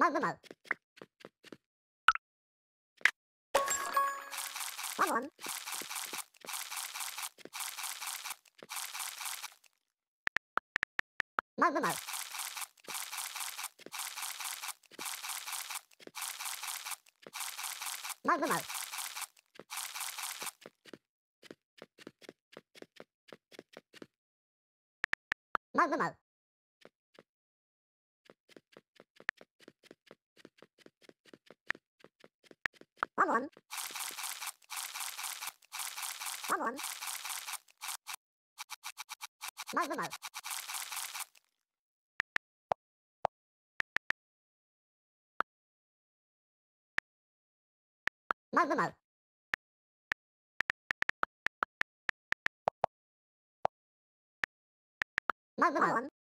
まずまう。ワンワン。まずまう。まずまう。まずまう。ワンワン。One one. One one. Nine limo. Nine limo. Nine limo. One.